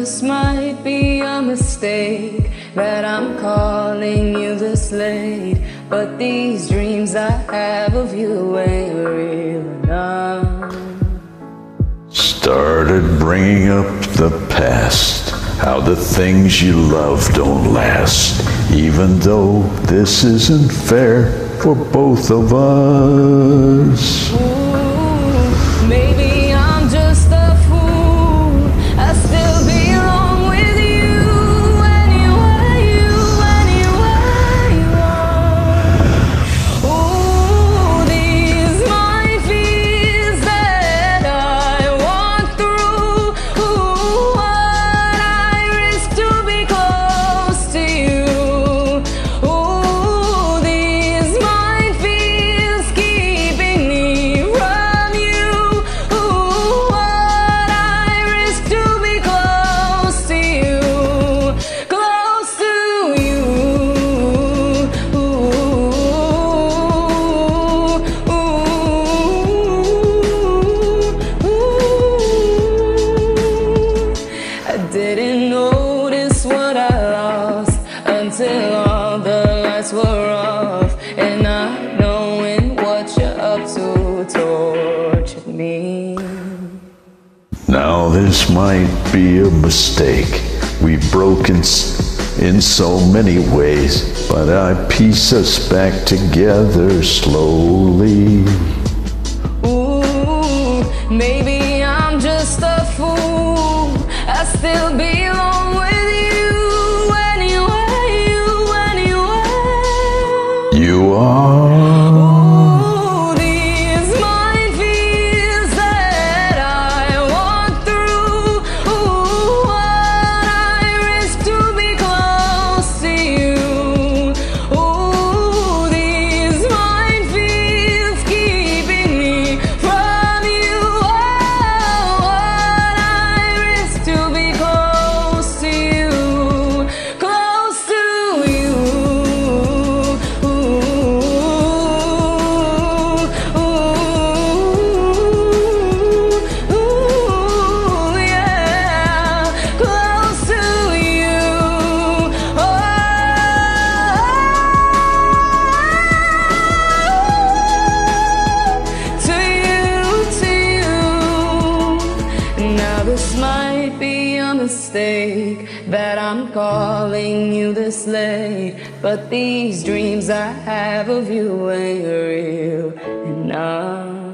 this might be a mistake that I'm calling you this late, but these dreams I have of you ain't real enough. Started bringing up the past, how the things you love don't last, even though this isn't fair for both of us. This might be a mistake. We've broken in so many ways, but I piece us back together slowly. Ooh, maybe I'm just a fool. I still belong mistake that I'm calling you this late, but these dreams I have of you ain't real enough.